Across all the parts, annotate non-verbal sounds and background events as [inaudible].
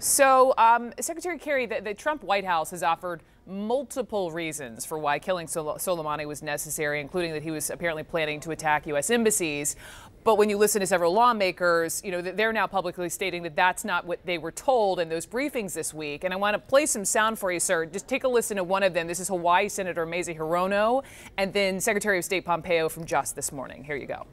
So, um, Secretary Kerry, the, the, Trump White House has offered multiple reasons for why killing Sol- Soleimani was necessary, including that he was apparently planning to attack U.S. embassies. But when you listen to several lawmakers, you know, they're now publicly stating that that's not what they were told in those briefings this week. And I want to play some sound for you, sir. Just take a listen to one of them. This is Hawaii Senator Mazie Hirono and then Secretary of State Pompeo from just this morning. Here you go.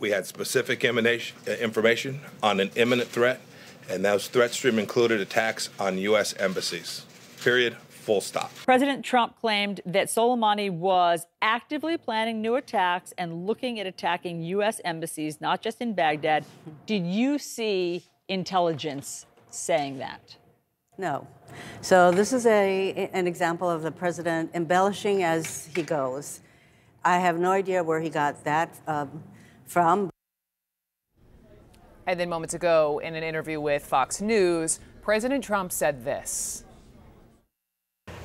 We had specific uh, information on an imminent threat and those threat stream included attacks on U.S. embassies. Period. Full stop. President Trump claimed that Soleimani was actively planning new attacks and looking at attacking U.S. embassies, not just in Baghdad. Did you see intelligence saying that? No. So this is a an example of the president embellishing as he goes. I have no idea where he got that um, from. And then moments ago, in an interview with Fox News, President Trump said this.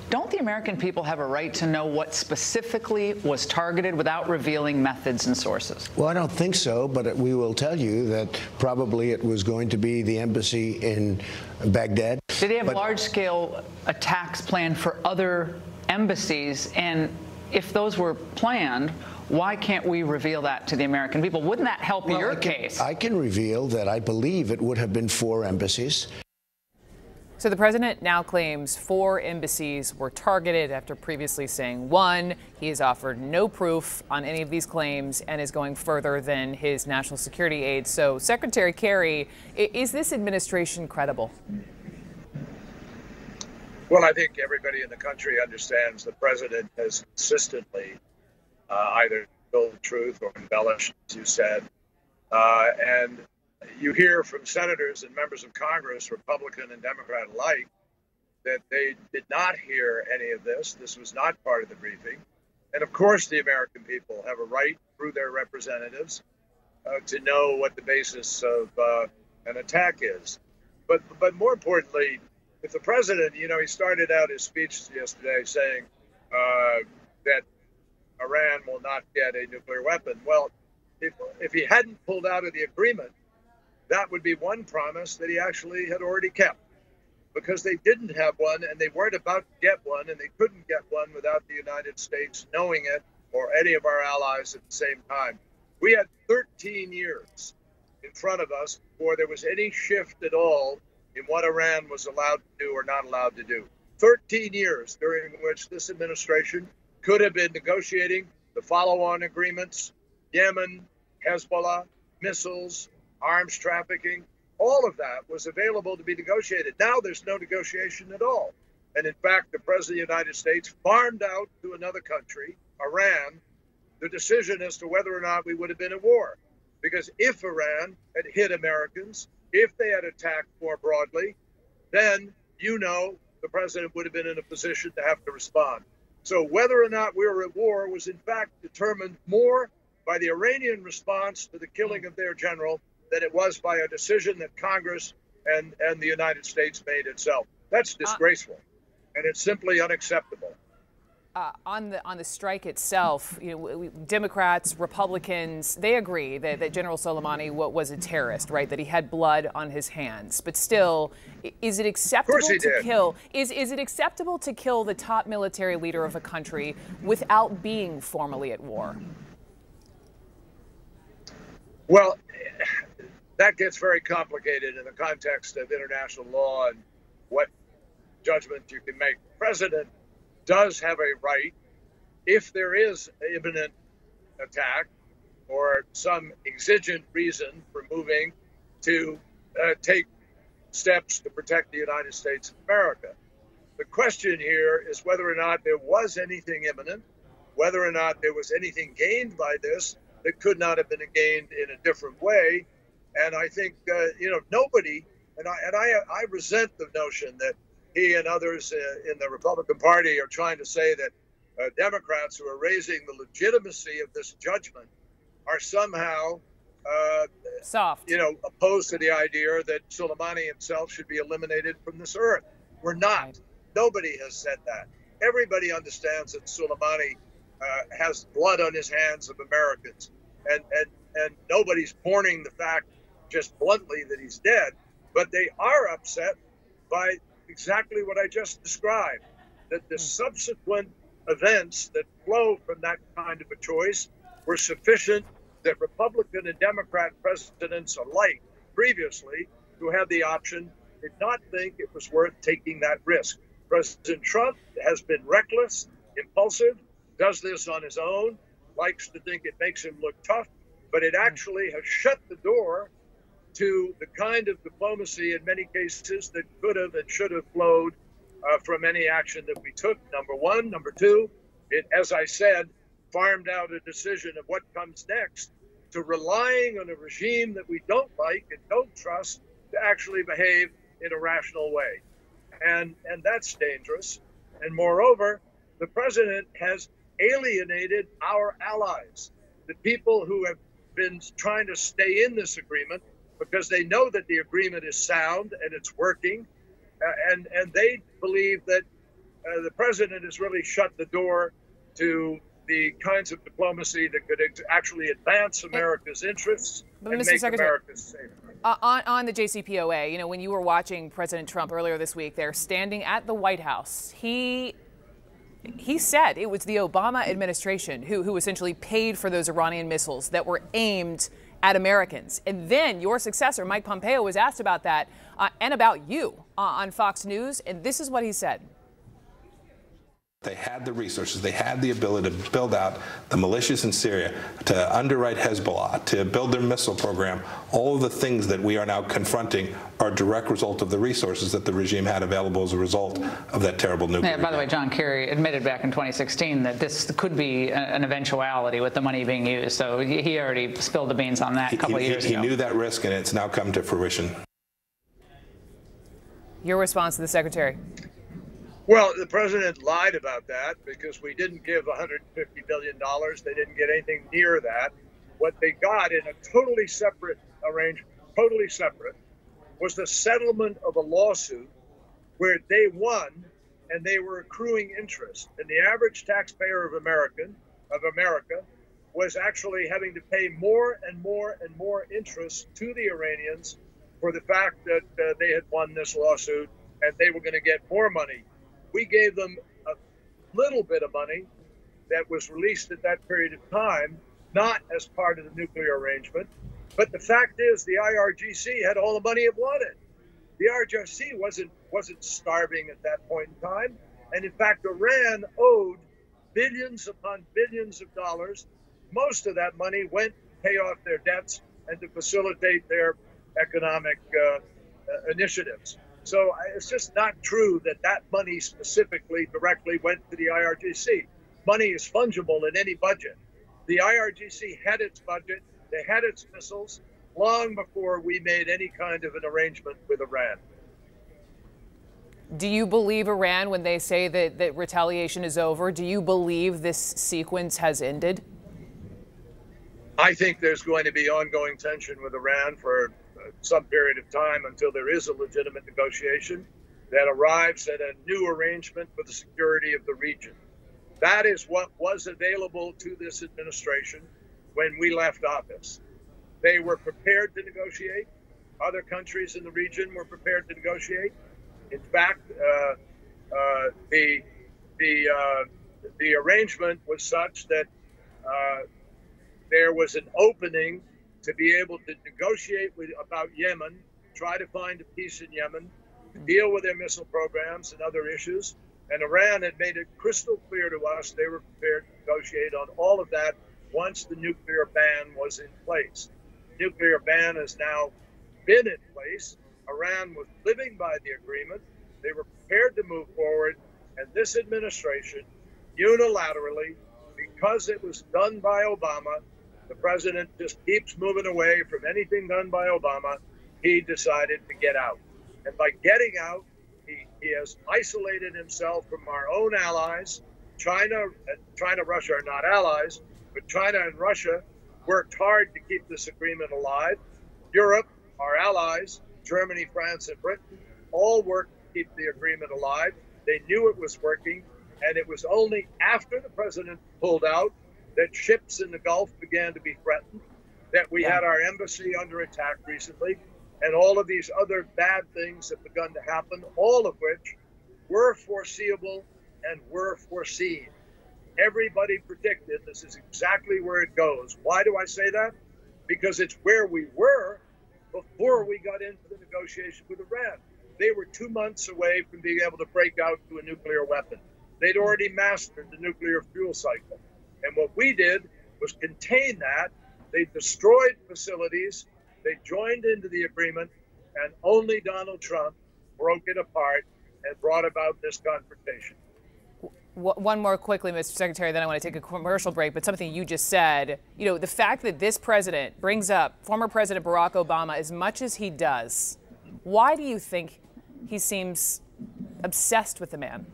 Don't the American people have a right to know what specifically was targeted without revealing methods and sources? Well, I don't think so, but we will tell you that probably it was going to be the embassy in Baghdad. Did they have but large scale attacks planned for other embassies? And if those were planned, why can't we reveal that to the American people? Wouldn't that help well, your I can, case? I can reveal that I believe it would have been four embassies. So the president now claims four embassies were targeted after previously saying one. He has offered no proof on any of these claims and is going further than his national security aide. So, Secretary Kerry, is this administration credible? Well, I think everybody in the country understands the president has consistently uh, either told the truth or embellish, as you said. Uh, and you hear from senators and members of Congress, Republican and Democrat alike, that they did not hear any of this. This was not part of the briefing. And of course, the American people have a right through their representatives uh, to know what the basis of uh, an attack is. But, but more importantly, if the president, you know, he started out his speech yesterday saying uh, that Iran will not get a nuclear weapon. Well, if, if he hadn't pulled out of the agreement, that would be one promise that he actually had already kept because they didn't have one and they weren't about to get one and they couldn't get one without the United States knowing it or any of our allies at the same time. We had 13 years in front of us before there was any shift at all in what Iran was allowed to do or not allowed to do. 13 years during which this administration could have been negotiating the follow on agreements, Yemen, Hezbollah, missiles, arms trafficking. All of that was available to be negotiated. Now there's no negotiation at all. And in fact, the President of the United States farmed out to another country, Iran, the decision as to whether or not we would have been at war. Because if Iran had hit Americans, if they had attacked more broadly, then you know the president would have been in a position to have to respond. So whether or not we were at war was in fact determined more by the Iranian response to the killing of their general than it was by a decision that Congress and, and the United States made itself. That's uh, disgraceful, uh, and it's simply unacceptable uh, on the on the strike itself, you know, we, Democrats, Republicans, they agree that, that General Soleimani was a terrorist, right? That he had blood on his hands. But still, is it acceptable to did. kill? Is is it acceptable to kill the top military leader of a country without being formally at war? Well, that gets very complicated in the context of international law and what judgment you can make. The president does have a right, if there is imminent attack or some exigent reason for moving, to uh, take steps to protect the United States of America. The question here is whether or not there was anything imminent, whether or not there was anything gained by this that could not have been gained in a different way. And I think, uh, you know, nobody, and I, and I, I resent the notion that he and others uh, in the Republican Party are trying to say that uh, Democrats who are raising the legitimacy of this judgment are somehow uh, soft, you know, opposed to the idea that Soleimani himself should be eliminated from this earth. We're not. Nobody has said that. Everybody understands that Soleimani uh, has blood on his hands of Americans, and and and nobody's mourning the fact just bluntly that he's dead But they are upset by exactly what I just described that the hmm. subsequent events that flow from that kind of a choice were sufficient that Republican and Democrat presidents alike previously who had the option did not think it was worth taking that risk. President Trump has been reckless, impulsive, does this on his own, likes to think it makes him look tough, but it hmm. actually has shut the door to the kind of diplomacy in many cases that could have and should have flowed uh, from any action that we took. Number one. Number two, it, as I said, farmed out a decision of what comes next to relying on a regime that we don't like and don't trust to actually behave in a rational way. And, and that's dangerous. And moreover, the president has alienated our allies, the people who have been trying to stay in this agreement because they know that the agreement is sound and it's working. Uh, and, and they believe that uh, the president has really shut the door to the kinds of diplomacy that could actually advance America's interests but and Mr. make Secretary, America safer. Uh, on, on the JCPOA, you know, when you were watching President Trump earlier this week, they're standing at the White House. He he said it was the Obama administration who, who essentially paid for those Iranian missiles that were aimed at Americans. And then your successor, Mike Pompeo, was asked about that uh, and about you uh, on Fox News. And this is what he said. They had the resources, they had the ability to build out the militias in Syria, to underwrite Hezbollah, to build their missile program. All of the things that we are now confronting are a direct result of the resources that the regime had available as a result of that terrible nuclear. Yeah, by the way, John Kerry admitted back in 2016 that this could be an eventuality with the money being used. So he already spilled the beans on that a couple he, of years he, ago. He knew that risk, and it's now come to fruition. Your response to the secretary. Well, the president lied about that because we didn't give $150 billion. They didn't get anything near that. What they got in a totally separate arrangement, totally separate, was the settlement of a lawsuit where they won and they were accruing interest. And the average taxpayer of American of America was actually having to pay more and more and more interest to the Iranians for the fact that uh, they had won this lawsuit and they were going to get more money we gave them a little bit of money that was released at that period of time, not as part of the nuclear arrangement. But the fact is, the IRGC had all the money it wanted. The IRGC wasn't wasn't starving at that point in time, and in fact, Iran owed billions upon billions of dollars. Most of that money went to pay off their debts and to facilitate their economic uh, uh, initiatives. So it's just not true that that money specifically directly went to the IRGC. Money is fungible in any budget. The IRGC had its budget, they had its missiles long before we made any kind of an arrangement with Iran. Do you believe Iran when they say that, that retaliation is over? Do you believe this sequence has ended? I think there's going to be ongoing tension with Iran for some period of time until there is a legitimate negotiation that arrives at a new arrangement for the security of the region. That is what was available to this administration when we left office. They were prepared to negotiate. Other countries in the region were prepared to negotiate. In fact, uh, uh, the the uh, the arrangement was such that uh, there was an opening to be able to negotiate with about Yemen, try to find a peace in Yemen, mm-hmm. deal with their missile programs and other issues. And Iran had made it crystal clear to us they were prepared to negotiate on all of that once the nuclear ban was in place. The nuclear ban has now been in place. Iran was living by the agreement. They were prepared to move forward. And this administration, unilaterally, because it was done by Obama, the president just keeps moving away from anything done by Obama. He decided to get out. And by getting out, he, he has isolated himself from our own allies. China and China, Russia are not allies, but China and Russia worked hard to keep this agreement alive. Europe, our allies, Germany, France, and Britain, all worked to keep the agreement alive. They knew it was working, and it was only after the president pulled out that ships in the Gulf began to be threatened, that we yeah. had our embassy under attack recently, and all of these other bad things have begun to happen, all of which were foreseeable and were foreseen. Everybody predicted this is exactly where it goes. Why do I say that? Because it's where we were before we got into the negotiation with Iran. They were two months away from being able to break out to a nuclear weapon. They'd already mastered the nuclear fuel cycle. And what we did was contain that. They destroyed facilities. They joined into the agreement, and only Donald Trump broke it apart and brought about this confrontation. One more quickly, Mr. Secretary, then I want to take a commercial break. But something you just said, you know, the fact that this president brings up former President Barack Obama as much as he does, why do you think he seems obsessed with the man?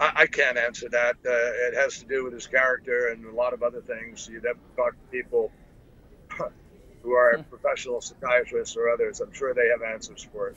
I, I can't answer that. Uh, it has to do with his character and a lot of other things. You'd have to talk to people [laughs] who are hmm. professional psychiatrists or others. I'm sure they have answers for it.